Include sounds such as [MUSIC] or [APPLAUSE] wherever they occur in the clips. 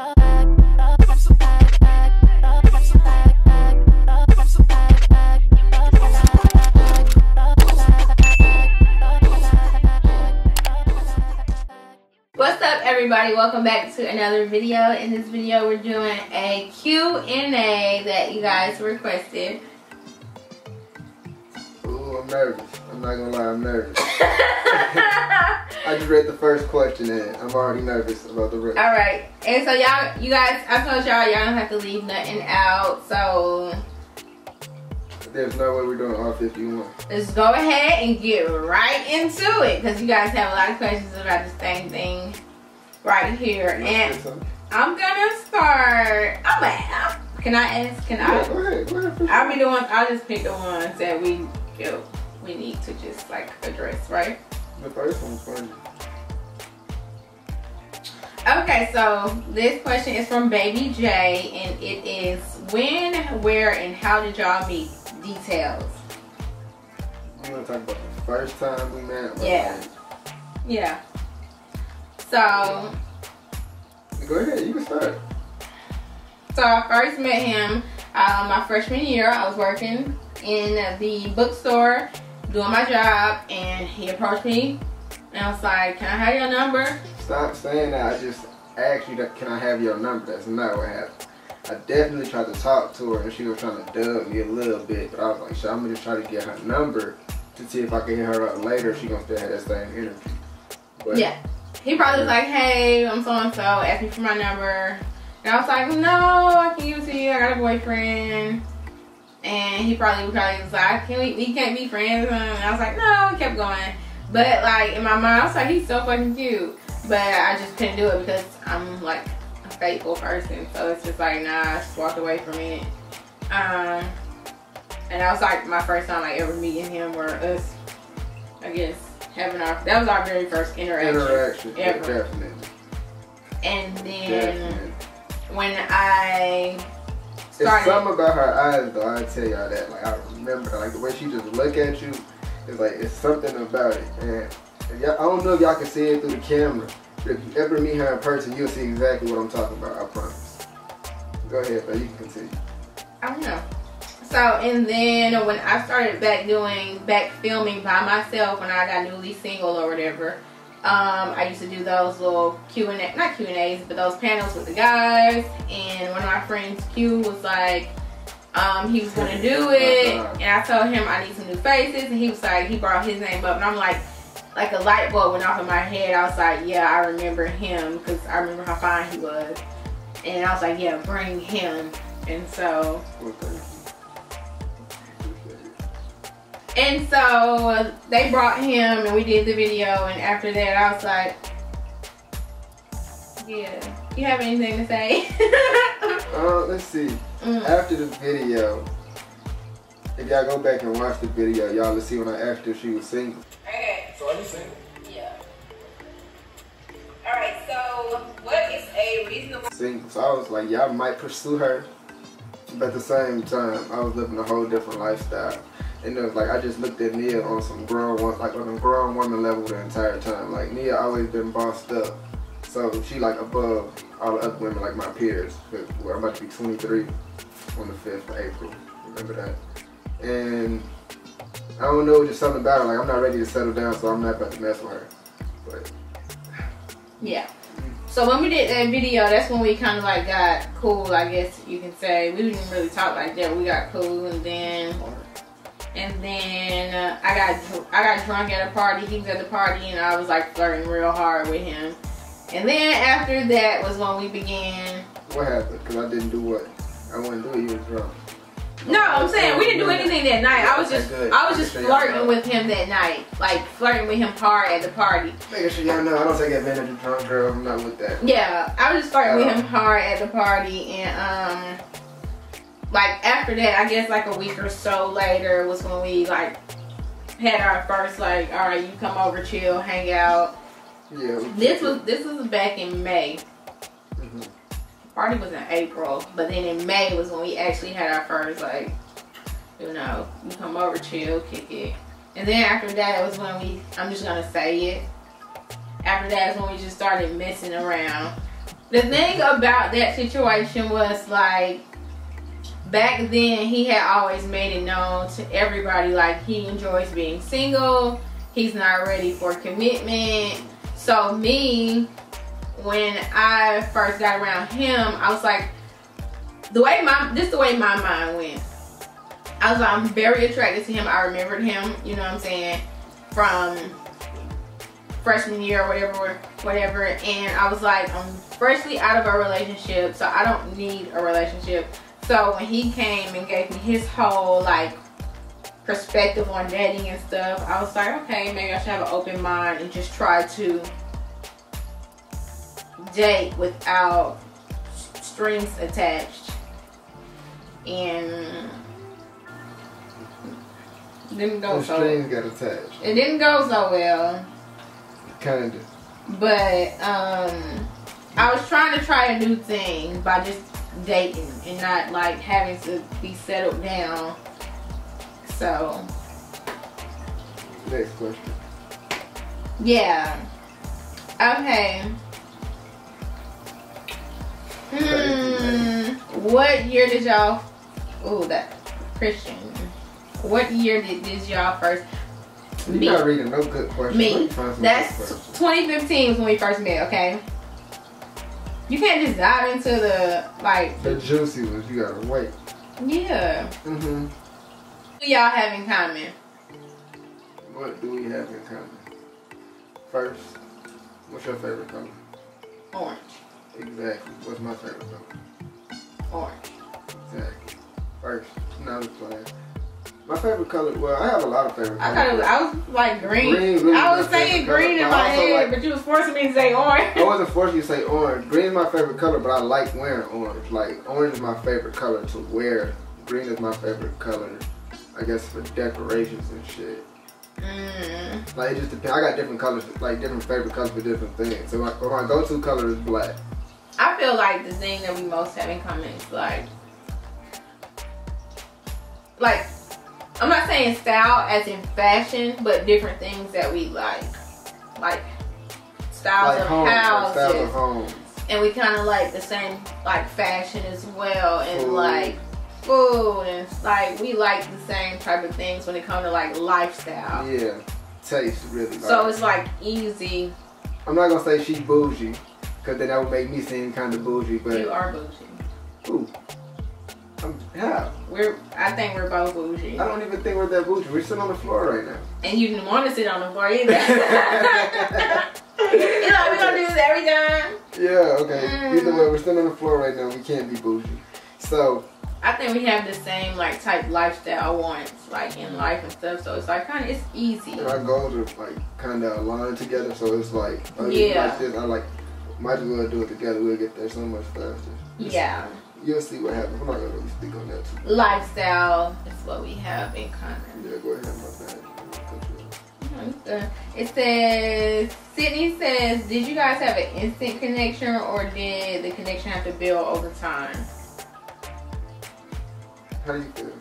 What's up everybody? Welcome back to another video. In this video we're doing a Q&A that you guys requested. Nervous. I'm not gonna lie, I'm nervous. [LAUGHS] I just read the first question and I'm already nervous about the rest. Alright, and so y'all, you guys, I told y'all y'all don't have to leave nothing out, so There's no way we're doing all 51. let's go ahead and get right into it because you guys have a lot of questions about the same thing right here. You wanna say And? I'm gonna start. I'm a, can I ask? Can Yeah, I? go ahead, go ahead. I'll be the ones. I'll just pick the ones that we feel we need to just like address, right? The first one's funny. Okay, so this question is from Baby J, and it is when, where, and how did y'all meet? Details. I'm gonna talk about the first time we met? Like, Yeah. Yeah. So, Go ahead, you can start. so I first met him uh, my freshman year. I was working in the bookstore doing my job, and he approached me, and I was like, "Can I have your number?" Stop saying that. I just asked you that, can I have your number? That's not what happened. I definitely tried to talk to her and she was trying to dub me a little bit, but I was like, so I'm gonna just try to get her number to see if I can hit her up later. She gonna still have that same interview. But Yeah. He probably was like, hey, I'm so and so, ask me for my number. And I was like, no, I can't give it to you. I got a boyfriend. And he probably probably was like, can we, we can't be friends. And I was like, no, we kept going. But like in my mind, I was like, he's so fucking cute. But I just couldn't do it because I'm like a faithful person. So it's just like, nah, I just walked away from it. Um, and that was like my first time like ever meeting him or us, I guess, having our, that was our very first interaction. interaction, yeah, ever. definitely. And then Definitely. when I It's something about her eyes though, I tell y'all that. Like I remember like the way she just look at you, it's like it's something about it. And I don't know if y'all can see it through the camera, but if you ever meet her in person, you'll see exactly what I'm talking about, I promise. Go ahead, but you can continue. I don't know. So and then when I started back doing back filming by myself when I got newly single or whatever, um, I used to do those little Q and A, not Q and A's, but those panels with the guys. And one of my friends, Q, was like, um, he was gonna do it, and I told him I need some new faces, and he was like, he brought his name up, and I'm like, like a light bulb went off in my head. I was like, yeah, I remember him because I remember how fine he was, and I was like, yeah, bring him. And so Well, And so they brought him and we did the video and after that I was like, yeah, you have anything to say? [LAUGHS] Uh, let's see. Mm. After the video, if y'all go back and watch the video, y'all will see when I asked her if she was single. Okay, So are you single? yeah. Alright, so what is a reasonable single. So I was like, y'all might pursue her. But at the same time, I was living a whole different lifestyle. And it was like, I just looked at Nia on some grown one, like on a grown woman level the entire time. Like Nia always been bossed up. So she like above all the other women like my peers. Well, I'm about to be 23 on the 5th of April. Remember that. And I don't know, just something about her. Like I'm not ready to settle down, so I'm not about to mess with her. But [SIGHS] Yeah. So when we did that video, that's when we kind of like got cool, I guess you can say. We didn't really talk like that. We got cool, and then and then uh, I got I got drunk at a party. He was at the party, and I was like flirting real hard with him. And then after that was when we began. what happened? Because I didn't do what? I wouldn't do you was drunk. No, I'm saying we didn't do anything that night. I was just. I was just Making sure y'all flirting with him that night, like flirting with him hard at the party. Making sure y'all know I don't take advantage of drunk girls. I'm not with that. Yeah, I was just flirting with Oh. him hard at the party, and um, like after that, I guess like a week or so later was when we like had our first like, all right, you come over, chill, hang out. Yeah. This was this was back in May. it. Mhm. Party was in April, but then in May was when we actually had our first like, you know, you come over, chill, kick it. And then after that was when we, I'm just gonna say it. After that is when we just started messing around. The thing about that situation was like back then he had always made it known to everybody like he enjoys being single. He's not ready for commitment. So me, when I first got around him, I was like, the way my this is the way my mind went. I was like, I'm very attracted to him. I remembered him, you know what I'm saying, from freshman year or whatever, whatever. And I was like, I'm freshly out of a relationship, so I don't need a relationship. So when he came and gave me his whole like perspective on dating and stuff, I was like, okay, maybe I should have an open mind and just try to date without strings attached. And didn't go The so strings got attached. it didn't go so well. Kinda. But um I was trying to try a new thing by just dating and not like having to be settled down. So Next question. yeah. Okay. Hmm. What year did y'all oh that Christian. What year did this y'all first You Me. not reading no good questions. Me. me find some That's good questions. 2015 was when we first met, okay? You can't just dive into the like The juicy ones, you gotta wait. yeah. Mm-hmm. What y'all have in common? What do we have in common? First, what's your favorite color? Orange. Exactly. What's my favorite color? Orange. Exactly. First, now the plan. My favorite color, well, I have a lot of favorite I colors. thought it was, I was like green. Green really I was saying green color, in my head, like- but you was forcing me to say orange. I wasn't forcing you to say orange. Green is my favorite color, but I like wearing orange. Like orange is my favorite color to wear. Green is my favorite color, I guess, for decorations and shit. Mm. Like it just depends. I got different colors, like different favorite colors for different things. So my, my go-to color is black. I feel like the thing that we most have in common is like, like, I'm not saying style as in fashion, but different things that we like, like styles like of homes, like houses, styles of homes. and we kind of like the same like fashion as well, and Food. like food, and like we like the same type of things when it comes to like lifestyle. Yeah, taste really. Like, So it's like easy. I'm not gonna say she bougie, cause then that would make me seem kind of bougie. But You are bougie. ooh, I'm. We're I think we're both bougie. I don't even think we're that bougie. We're sitting on the floor right now. And you didn't want to sit on the floor either. you know, we're gonna do this every time. Yeah, okay. Mm. Either way, we're sitting on the floor right now. We can't be bougie. So, I think we have the same like type lifestyle wants, like in life and stuff. So it's like kind of it's easy. and our goals are like kind of aligned together. So it's like, oh, you Yeah. like this. I like, might as well do it together. We'll get there so much faster. Yeah, You'll see what happens. I'm not gonna really speak on that too. lifestyle is what we have in common. Yeah, go ahead, my bad. It says Sydney says, did you guys have an instant connection or did the connection have to build over time? How do you feel?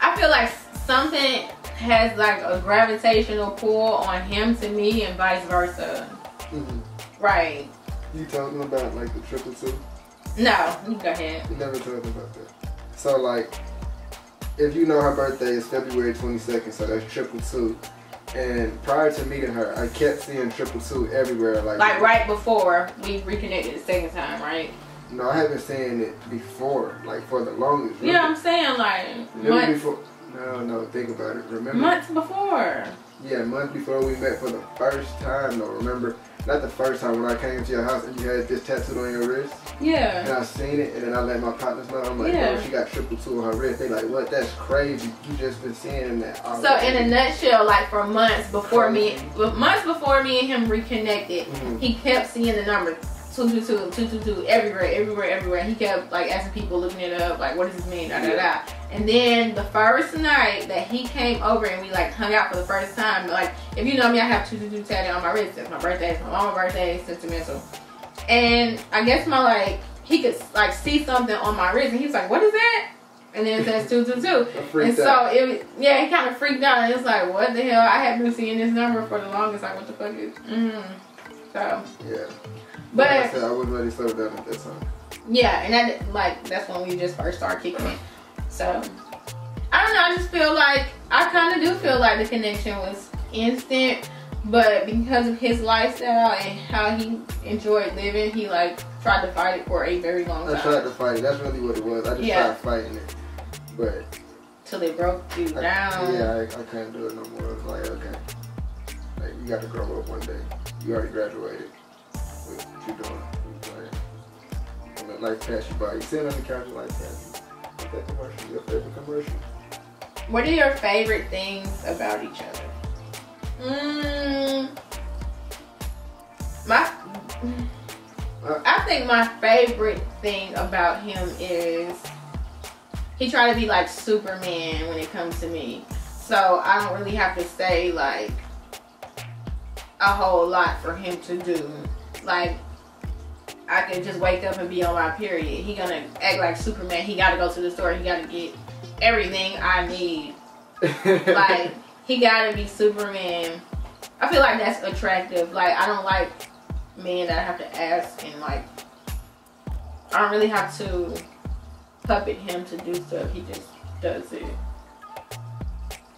I feel like something has like a gravitational pull on him to me and vice versa. hmm Right. You talking about like the triple two? No, you go ahead. You never told me about that. So like, if you know her birthday is February 22nd, so that's triple two. And prior to meeting her, I kept seeing triple two everywhere. Like, Like right before we reconnected the second time, right? No, I haven't seen it before, like for the longest. What I'm saying? Like Remember months, before? No, no, think about it. Remember? months before. Yeah, months before we met for the first time. though. remember? Not the first time when I came to your house and you had this tattooed on your wrist. Yeah. And I seen it, and then I let my partners know. I'm like, Yeah. bro, she got triple two on her wrist. They like, what? That's crazy. You just been seeing that. all So in a nutshell, like for months before me, months before me and him reconnected, Mhm. he kept seeing the number two two two two two two everywhere, everywhere, everywhere. He kept like asking people, looking it up, like what does this mean, da da da. And then the first night that he came over and we like hung out for the first time, like if you know me, I have two two two tattooed on my wrist. It's my birthday, it's my mama's birthday, it's sentimental. And I guess my like he could like see something on my wrist, and he was like, "What is that?" And then it says two two two. [LAUGHS] And so out. it, yeah, he kind of freaked out. And it's like, what the hell? I had been seeing this number for the longest. Like, what the fuck is? Mm. So, Yeah. But like I said, I wasn't ready to settle down at that time. Yeah, and that like that's when we just first started kicking it. So I don't know. I just feel like I kind of do feel like the connection was instant, but because of his lifestyle and how he enjoyed living, he like tried to fight it for a very long time. I tried to fight it. That's really what it was. I just Yeah. tried fighting it, but till it broke you I, down. yeah, I, I couldn't do it no more. It was like, okay, like you got to grow up one day. You already graduated. What you doing? Like, and let life pass you by. You sitting on the couch, and life pass you. That commercial? Your favorite commercial? What are your favorite things about each other? Mmm. my, uh, I think my favorite thing about him is he try to be like Superman when it comes to me. So I don't really have to say like a whole lot for him to do. Like I can just wake up and be on my period. He gonna act like Superman. He gotta go to the store. He gotta get everything I need. [LAUGHS] Like he gotta be Superman. I feel like that's attractive. Like I don't like men that I have to ask and like I don't really have to puppet him to do stuff. He just does it.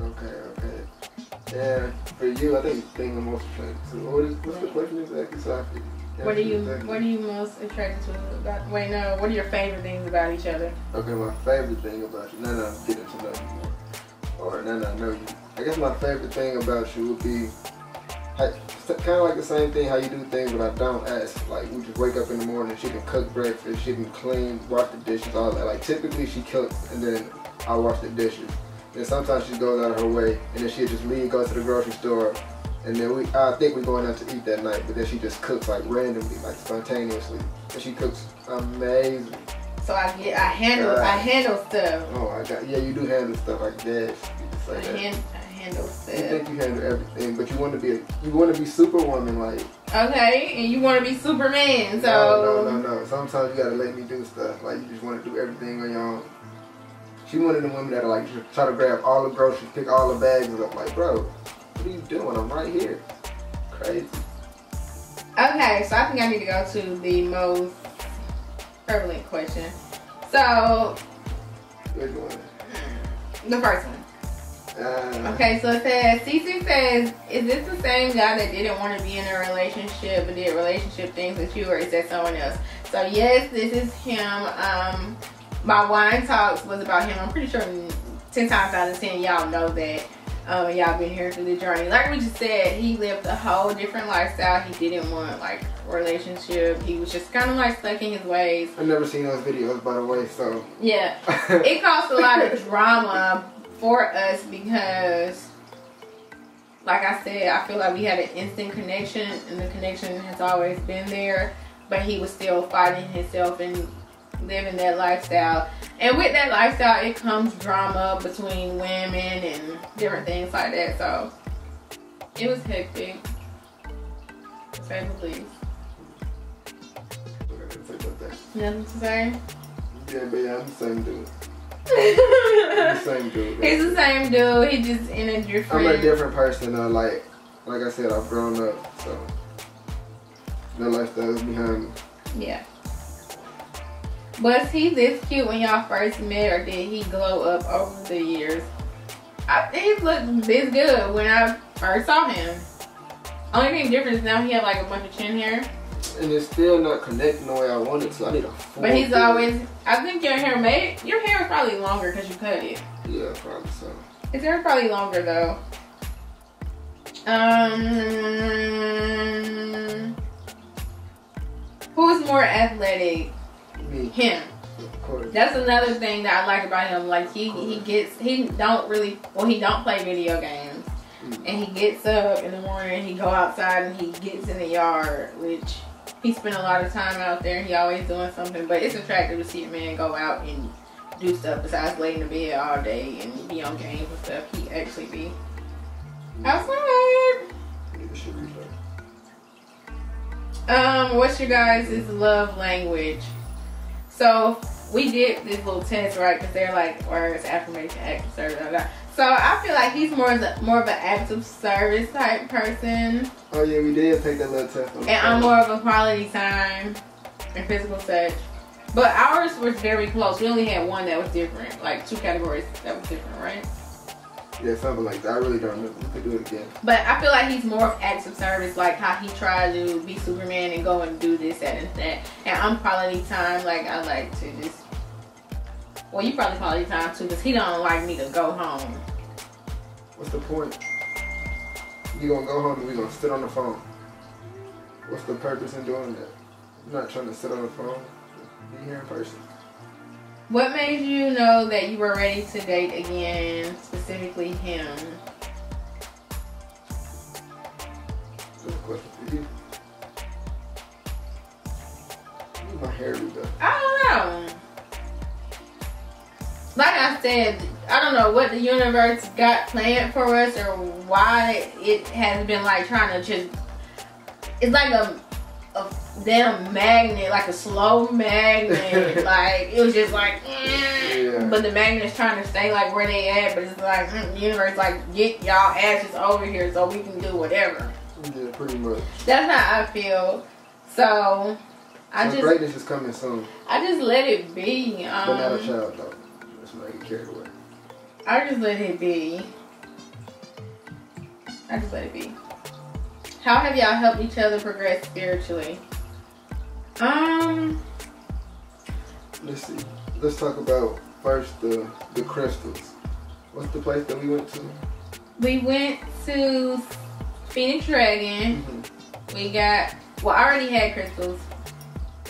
okay, okay. And for you, I think the thing I'm most attracted to. What is what's the question exactly? So I figured. What are you What are you most attracted to about? Wait, no. Uh, what are your favorite things about each other? Okay, my favorite thing about you. That I'm getting to know you more, or that I know you, I guess my favorite thing about you would be kind of like the same thing how you do things, but I don't ask. Like we just wake up in the morning, she can cook breakfast, she can clean, wash the dishes, all that. Like typically she cooks and then I wash the dishes. And sometimes she goes out of her way, and then she'll just leave, go to the grocery store, and then we, I think we're going out to eat that night, but then she just cooks like randomly, like spontaneously, and she cooks amazing. So I get I handle Uh, I handle stuff. Oh, I got yeah. You do handle stuff like that. You I, that. hand, I handle You stuff. think you handle everything, but you want to be a, you want to be superwoman like. Okay, and you want to be Superman, so no, no, no, no. Sometimes you gotta let me do stuff. Like you just want to do everything on your own. She one of the women that like try to grab all the groceries, pick all the bags up. Like, bro, what are you doing? I'm right here. Crazy. Okay, so I think I need to go to the most prevalent question. So Which one? the first one. Uh, Okay, so it says Cece says, is this the same guy that didn't want to be in a relationship but did relationship things with you, or is that someone else? So yes, this is him. Um, my wine talks was about him. I'm pretty sure ten times out of ten y'all know that. Um, y'all been here through the journey. Like we just said, he lived a whole different lifestyle. He didn't want like a relationship. He was just kind of like stuck in his ways. I've never seen those videos, by the way. So. Yeah, [LAUGHS] it caused a lot of drama for us because like I said, I feel like we had an instant connection and the connection has always been there, but he was still fighting himself and living that lifestyle. And with that lifestyle it comes drama between women and different things like that. So it was hectic. To say the least. I can say about that? Nothing to say. Yeah, but yeah, I'm the same dude. [LAUGHS] The same dude. He's the same dude. He just in a different. I'm a different person though. Like, like I said, I've grown up, so the lifestyle is behind me. Yeah. Was he this cute when y'all first met, or did he glow up over the years? I, he looked this good when I first saw him. Only thing different is now he had like a bunch of chin hair, And it's still not connecting the way I want it to. I need a full. but he's always. I think your hair made your hair is probably longer because you cut it. Yeah, probably so. His hair is probably longer though. Um, who's more athletic? Me, Him. of course. That's another thing that I like about him. Like he he gets he don't really well he don't play video games, Mm. and he gets up in the morning. He go outside and he gets in the yard, which he spend a lot of time out there. He always doing something. But it's attractive to see a man go out and do stuff besides lay in the bed all day and be on games and stuff. He actually be outside. We, though. Um, what's your guys' love language? So we did this little test, right? Because they're like words, affirmation, acts, blah, blah, blah. So I feel like he's more of a, more of an active service type person, Oh yeah, we did take that little test. And I'm more of a quality time and physical touch. But ours was very close. We only had one that was different, like two categories that was different, right? Yeah, something like that. I really don't know. We could do it again. But I feel like he's more of active service, like how he tried to be Superman and go and do this, that, and that. And I'm quality time, like I like to just. Well, you probably quality time too, because he don't like me to go home. What's the point? You gonna go home and we gonna sit on the phone. What's the purpose in doing that? I'm not trying to sit on the phone. Be here in person. What made you know that you were ready to date again, specifically him? Good question for you. Look at My hair. I don't know. Like I said, I don't know what the universe got planned for us or why it has been like trying to just. It's like a, a damn magnet, like a slow magnet. [LAUGHS] like it was just like, eh. Yeah. but the magnet's trying to stay like where they at. But it's like mm, the universe like get y'all asses over here so we can do whatever. Yeah, pretty much. That's how I feel. So I just greatness is coming soon, I just let it be. Um, but not a child though. Let's not get carried away. I just let it be. I just let it be. How have y'all helped each other progress spiritually? Um, Let's see. Let's talk about first the the crystals. What's the place that we went to? we went to Phoenix Dragon. Mhm. We got well, I already had crystals.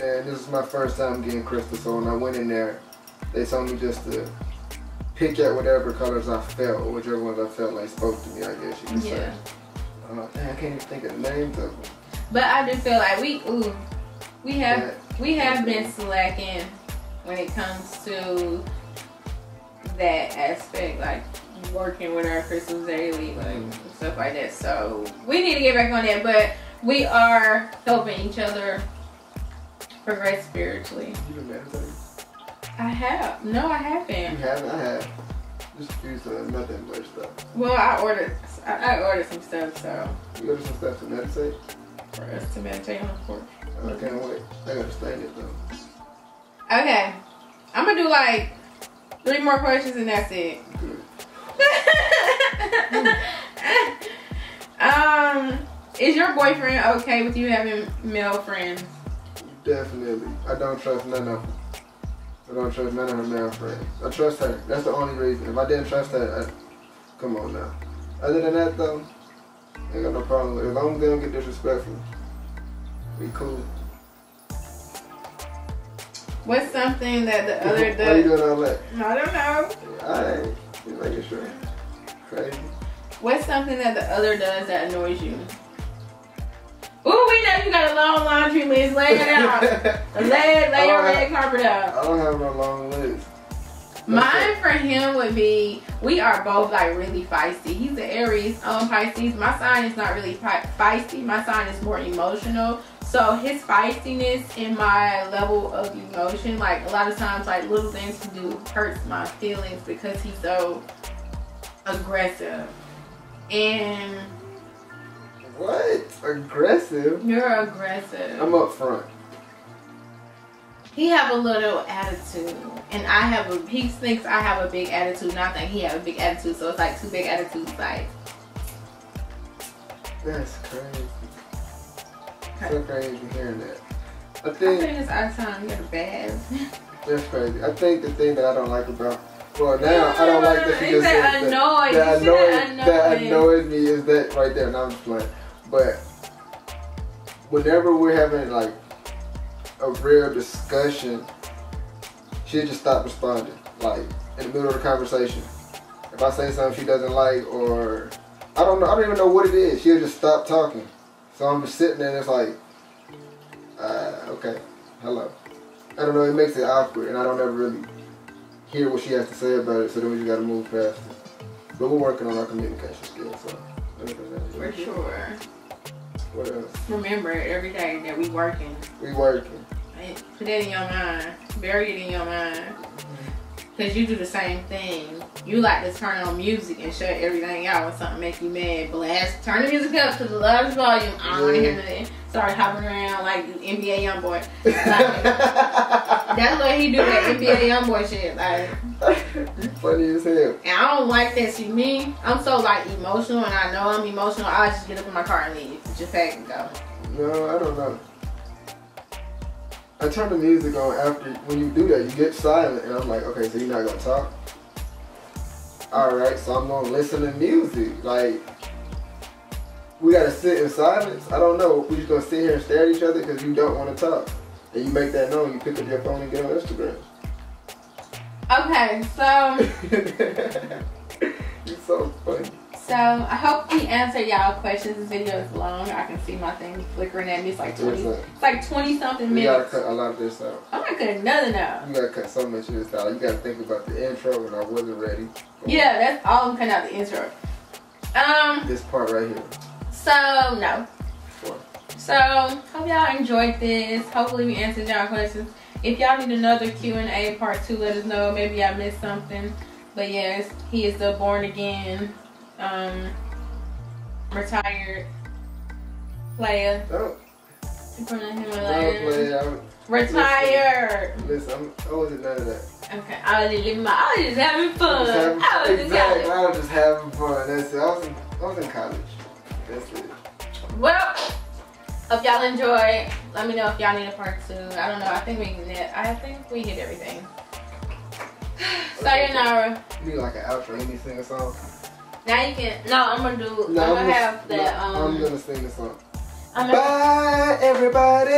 And this is my first time getting crystals, so when I went in there, they told me just to pick out whatever colors I felt, or whichever ones I felt like spoke to me, I guess you could say. Yeah, Uh, dang, I can't even think of the names of them. but I just feel like we ooh, we have we have been slacking when it comes to that aspect, like working with our crystals daily, like Mhm. stuff like that. So we need to get back on that, but we are helping each other progress spiritually. You been meditating? I have no, I haven't. You haven't? I have. Just few stuff, nothing much stuff. Well, I ordered I, I ordered some stuff, so You ordered some stuff to meditate? for us to meditate on the I can't wait. I gotta stain it though. Okay, I'm gonna do like three more questions and that's it. [LAUGHS] Um, is your boyfriend okay with you having male friends? Definitely. I don't trust none of them. I don't trust none of her male friends. I trust her. That's the only reason. If I didn't trust her, I, come on now. Other than that though, I ain't got no problem with it. As long as they don't get disrespectful, we cool. What's something that the other Why you does? doing all that? I don't know. Alright. Just making sure. Crazy. What's something that the other does that annoys you? Ooh, we know you got a long laundry list. Lay it out. [LAUGHS] lay lay your I- red carpet out. I don't have no long list. Mine for him would be we are both like really feisty. He's an Aries, um Pisces. My sign is not really feisty. My sign is more emotional. So his feistiness and my level of emotion, like a lot of times, like little things to do hurts my feelings because he's so aggressive. And What? Aggressive? you're aggressive. I'm up front. he have a little attitude, and I have a. He thinks I have a big attitude, and I think he have a big attitude. So it's like two big attitudes, like. That's crazy. So crazy hearing that. I I think think it's our time. You're bad. [LAUGHS] that's crazy. I think the thing that I don't like about well now I don't like that she just that that, annoyed. that, said that annoyed. annoys me is that right there. Now I'm just playing. But whenever we're having like a real discussion, she'll just stop responding. Like in the middle of the conversation. If I say something she doesn't like or I don't know I don't even know what it is, she'll just stop talking. So I'm just sitting there and it's like uh, okay, hello. I don't know, it makes it awkward and I don't ever really hear what she has to say about it, so then we just gotta move past it. But we're working on our communication skills, so other than that, For sure. What else? Remember every day that we working. We working. Put that in your mind. Bury it in your mind. Cause you do the same thing. You like to turn on music and shut everything out when something make you mad. Blast, turn the music up to the loudest volume. I don't want to hear nothing. Start hopping around like NBA YoungBoy. [LAUGHS] Like, that's what he do. That NBA YoungBoy shit. Like, [LAUGHS] Funny as hell. and I don't like that. See me, I'm so like emotional, and I know I'm emotional. I just get up in my car and leave. Just pack and go. No, I don't know. I turn the music on after when you do that, you get silent, and I'm like, okay, so you're not gonna talk. All right, so I'm gonna listen to music. Like, we gotta sit in silence. I don't know. We just gonna sit here and stare at each other because you don't want to talk, and you make that known. You pick up your phone and get on Instagram. Okay, so [LAUGHS] You're so funny. So I hope we answered y'all questions. This video is long. I can see my thing flickering at me. It's like twenty. It's like twenty something minutes. we gotta cut a lot of this out. I'm gonna cut another now. You gotta cut so much of this out. You gotta think about the intro, and I wasn't ready. Yeah, that's all I'm cutting out the intro. Um. This part right here. So no. So hope y'all enjoyed this. Hopefully we answered y'all questions. If y'all need another Q and A part two, let us know. Maybe I missed something. But yes, he is the born again, um, retired player Don't, from the Himalayas. Retired. listen, I'm, I wasn't none of that. Okay, I was just living my. I was just having fun. I was just exactly. having. I was just having fun. That's it. I was in, I was in college. That's it. Well, hope y'all enjoyed. Let me know if y'all need a part two. I don't know. I think we hit. I think we hit everything. [SIGHS] Sayonara. You need like an outro. Let me sing a song. Now you can. No, I'm gonna do. No, I'm gonna have that. no, Um, I'm gonna sing the song. I'm Bye, everybody.